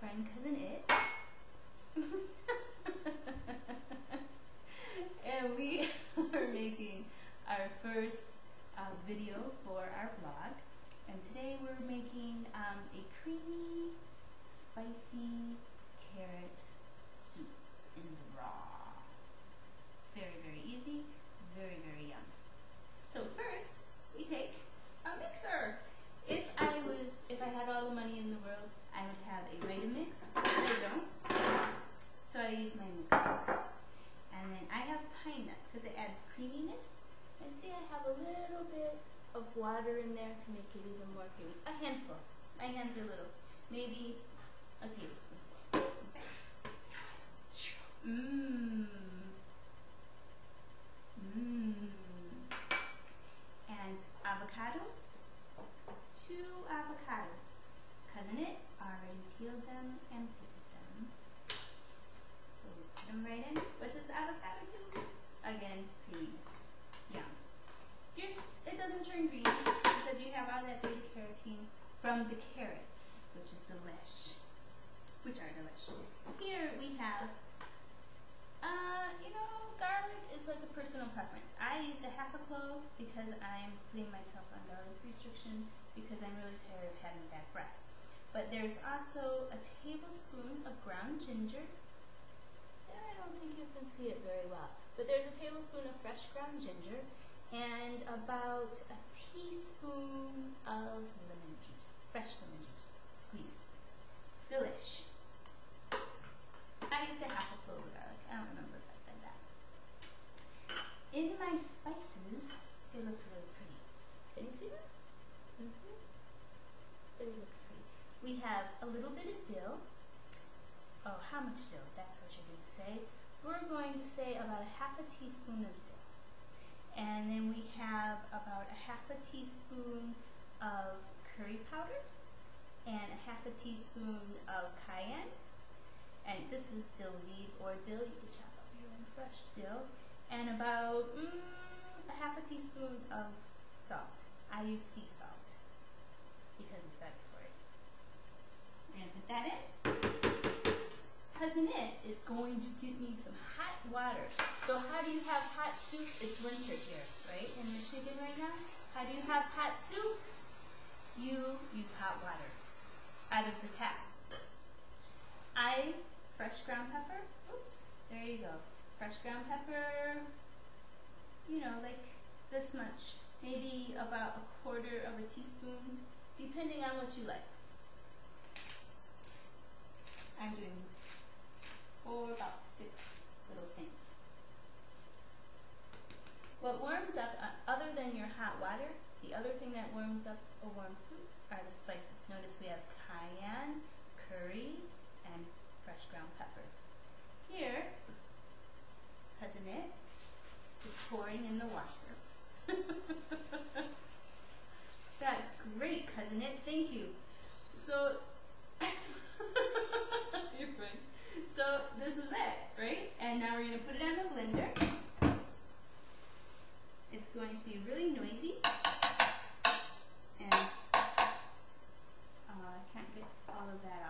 friend Cousin water in there to make it even more creamy. A handful. My hands are little. Maybe a tablespoonful. Okay. Mmm. Mmm. And avocado. Two avocados. Cousin It already peeled them and pitted them. So put them right in. What does avocado do? Again, creaminess. Yum. Here's, it doesn't turn green because you have all that beta carotene from the carrots, which is delish. Which are delish. Here we have uh, you know, garlic is preference. I use a half a clove because I'm putting myself on garlic restriction because I'm really tired of having bad breath. But there's also a tablespoon of ground ginger. There, I don't think you can see it very well. But there's a tablespoon of fresh ground ginger and about a teaspoon of lemon juice, fresh lemon juice, squeezed. Delish. I used to half a clove of garlic. I don't remember if I said that. In my spices, they look really pretty. Can you see that? Mm -hmm. It looks pretty. We have a little bit of dill. Oh, how much dill? That's what you're going to say. We're going to say about a half a teaspoon of dill. And then we have about a half a teaspoon of curry powder and a half a teaspoon of cayenne and this is dill weed or dill, you can chop up your own fresh dill, and about mm, a half a teaspoon of salt. I use sea salt because it's better for it. We're going to put that in. Cousin It is going to get me some hot water. So how do you have hot soup? It's winter here, right, in Michigan right now. How do you have hot soup? You use hot water out of the tap. I fresh ground pepper. Oops, there you go. Fresh ground pepper, you know, like this much. Maybe about a quarter of a teaspoon, depending on what you like. I'm doing four, about six little things. What warms up, uh, other than your hot water, the other thing that warms up a warm soup are the spices. Notice we have cayenne, curry, and fresh ground pepper. Here, Cousin It is pouring in the water. That's great, Cousin It. Thank you. So, you're. So this is it, right? And now we're going to put it on the blender. It's going to be really noisy. And uh, I can't get all of that there.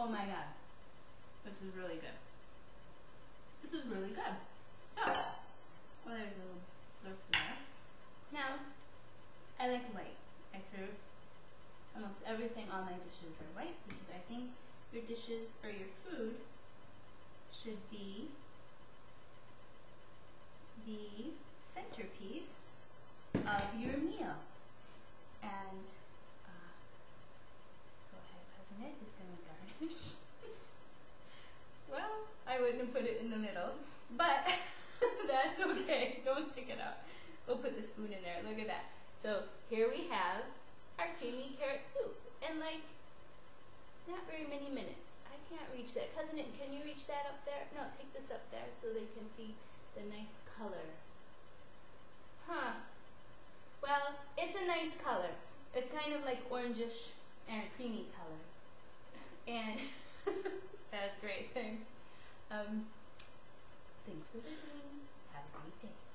Oh my god. This is really good. This is really good. So, well there's a little look there. Now, I like white. I serve almost everything, all my dishes are white because I think your dishes or your food should be the centerpiece of your meal. And uh, go ahead, Cousin It is going to well, I wouldn't have put it in the middle, but that's okay. Don't stick it out. We'll put the spoon in there. Look at that. So here we have our creamy carrot soup. And like, not very many minutes. I can't reach that. Cousin, can you reach that up there? No, take this up there so they can see the nice color. Huh. Well, it's a nice color. It's kind of like orangish and creamy color. And that's great, thanks. Um, thanks for listening. Have a great day.